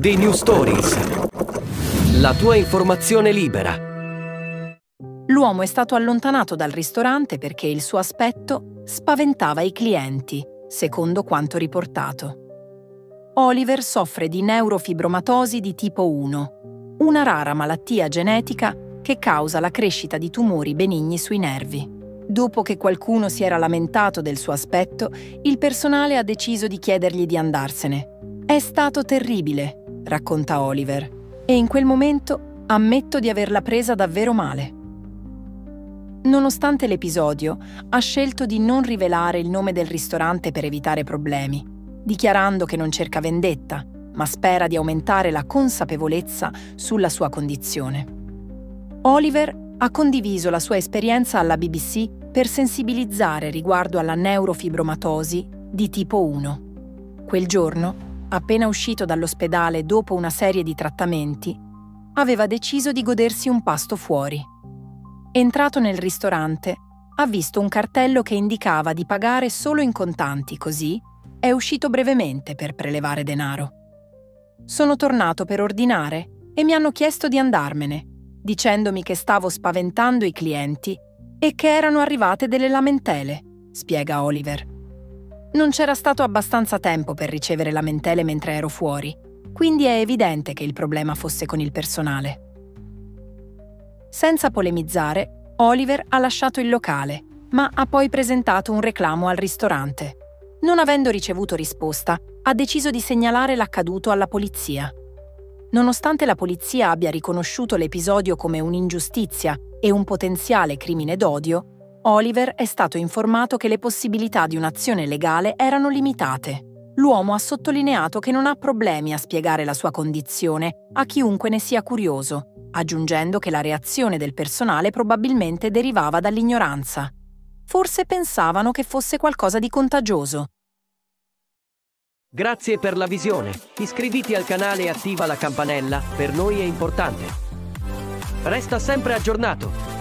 The New Stories. La tua informazione libera. L'uomo è stato allontanato dal ristorante perché il suo aspetto spaventava i clienti, secondo quanto riportato. Oliver soffre di neurofibromatosi di tipo 1, una rara malattia genetica che causa la crescita di tumori benigni sui nervi. Dopo che qualcuno si era lamentato del suo aspetto, il personale ha deciso di chiedergli di andarsene. È stato terribile, racconta Oliver, e in quel momento ammetto di averla presa davvero male. Nonostante l'episodio, ha scelto di non rivelare il nome del ristorante per evitare problemi, dichiarando che non cerca vendetta, ma spera di aumentare la consapevolezza sulla sua condizione. Oliver ha condiviso la sua esperienza alla BBC per sensibilizzare riguardo alla neurofibromatosi di tipo 1. Quel giorno appena uscito dall'ospedale dopo una serie di trattamenti, aveva deciso di godersi un pasto fuori. Entrato nel ristorante, ha visto un cartello che indicava di pagare solo in contanti, così è uscito brevemente per prelevare denaro. Sono tornato per ordinare e mi hanno chiesto di andarmene, dicendomi che stavo spaventando i clienti e che erano arrivate delle lamentele, spiega Oliver. Non c'era stato abbastanza tempo per ricevere lamentele mentre ero fuori, quindi è evidente che il problema fosse con il personale. Senza polemizzare, Oliver ha lasciato il locale, ma ha poi presentato un reclamo al ristorante. Non avendo ricevuto risposta, ha deciso di segnalare l'accaduto alla polizia. Nonostante la polizia abbia riconosciuto l'episodio come un'ingiustizia e un potenziale crimine d'odio, Oliver è stato informato che le possibilità di un'azione legale erano limitate. L'uomo ha sottolineato che non ha problemi a spiegare la sua condizione a chiunque ne sia curioso, aggiungendo che la reazione del personale probabilmente derivava dall'ignoranza. Forse pensavano che fosse qualcosa di contagioso. Grazie per la visione. Iscriviti al canale e attiva la campanella, per noi è importante. Resta sempre aggiornato.